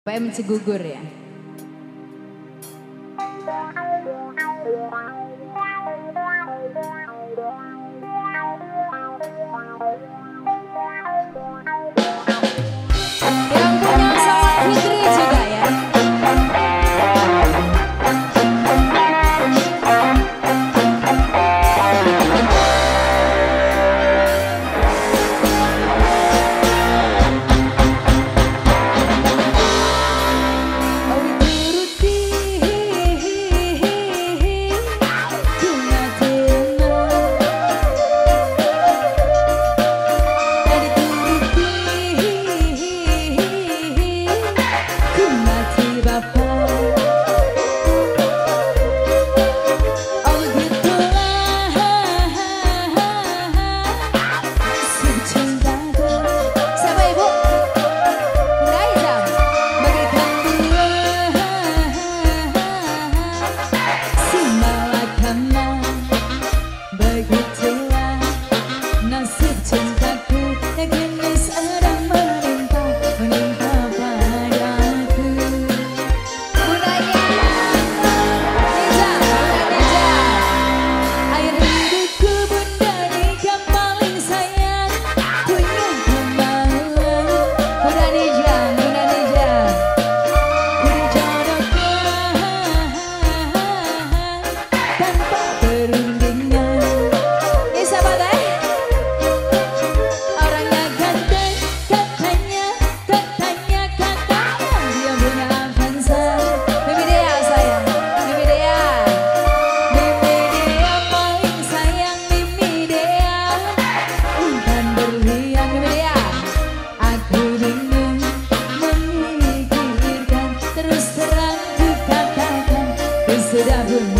PM Cigugur ya. would ever